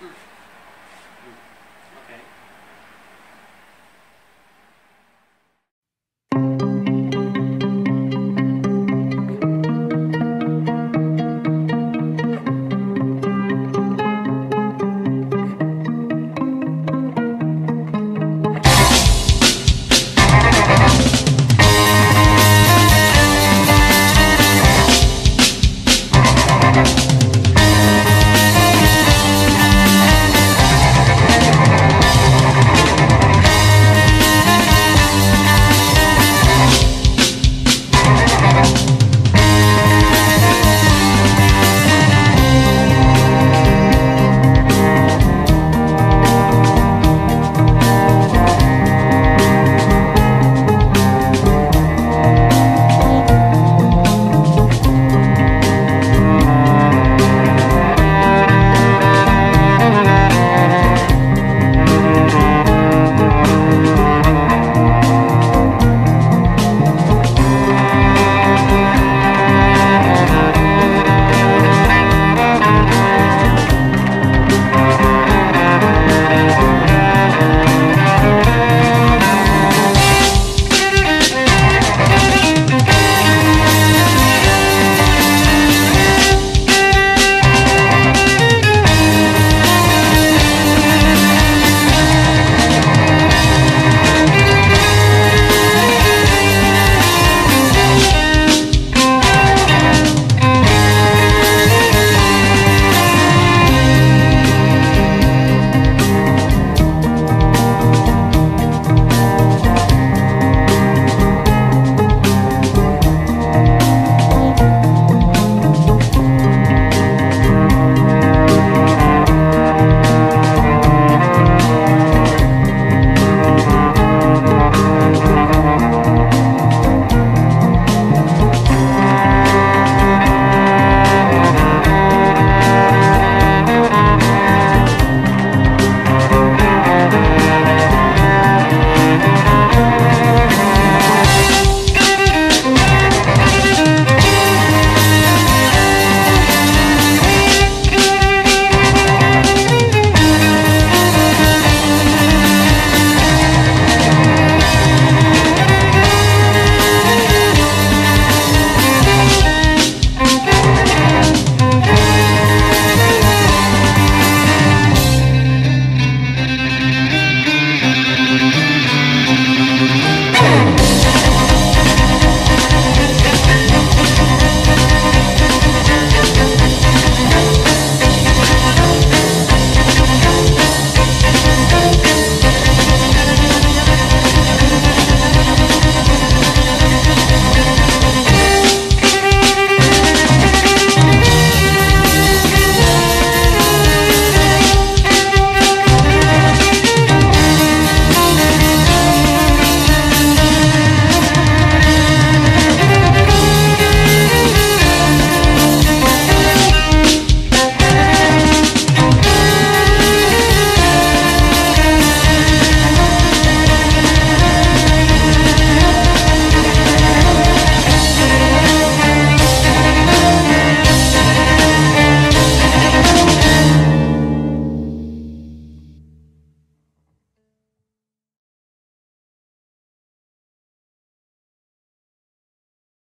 Mm.